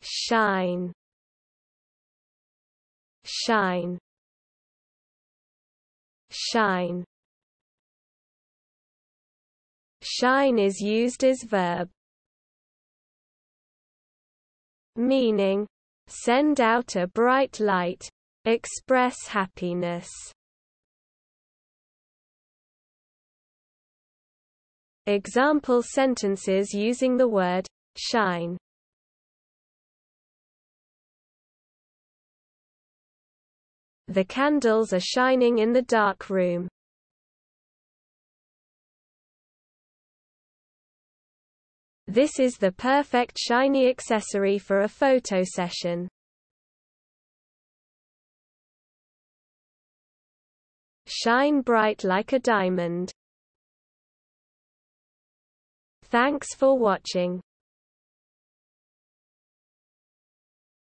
shine shine shine. Shine is used as verb. Meaning send out a bright light express happiness. Example sentences using the word shine. The candles are shining in the dark room. This is the perfect shiny accessory for a photo session. Shine bright like a diamond. Thanks for watching.